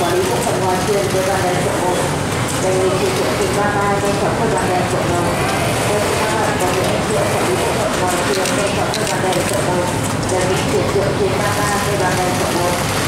quản lý các phận ngoài truyền với đoàn đại sở một đề nghị chủ trưởng tỉnh ba ba bên tổng các đoàn đại sở một đơn vị các bạn có những anh triệu quản lý bộ phận ngoài truyền bên tổng các đoàn đại sở một đề nghị chủ trưởng tỉnh ba ba bên đoàn đại sở một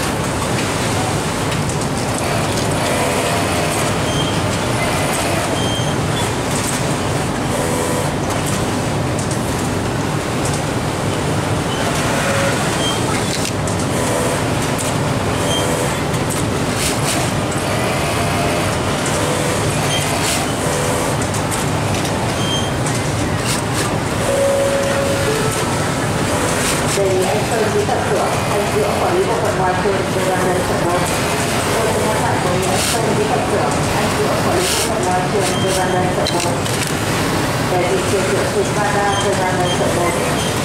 đề nghị anh cửa, ký giữa quản lý bộ phận ngoài truyền về đoàn đại sở một Tôi vị nhắc lại có nghĩa anh Sơn ký cửa, trưởng giữa quản lý bộ phận ngoài truyền về đoàn đại sở một để nghị chiều trưởng tỉnh ba ba về đoàn đại sở một